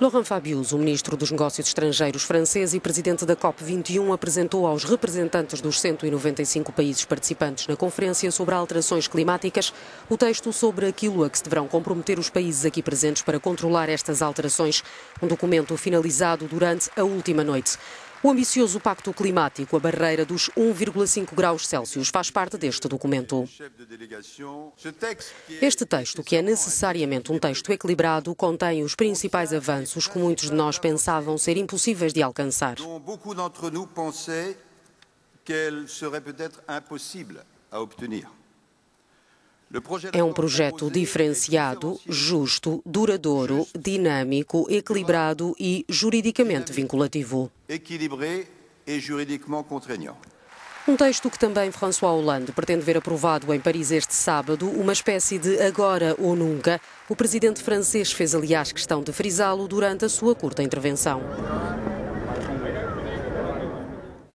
Laurent Fabius, o ministro dos Negócios Estrangeiros francês e presidente da COP21, apresentou aos representantes dos 195 países participantes na conferência sobre alterações climáticas o texto sobre aquilo a que se deverão comprometer os países aqui presentes para controlar estas alterações, um documento finalizado durante a última noite. O ambicioso Pacto Climático, a barreira dos 1,5 graus Celsius, faz parte deste documento. Este texto, que é necessariamente um texto equilibrado, contém os principais avanços que muitos de nós pensavam ser impossíveis de alcançar. É um projeto diferenciado, justo, duradouro, dinâmico, equilibrado e juridicamente vinculativo. Um texto que também François Hollande pretende ver aprovado em Paris este sábado, uma espécie de agora ou nunca. O presidente francês fez, aliás, questão de frisá-lo durante a sua curta intervenção.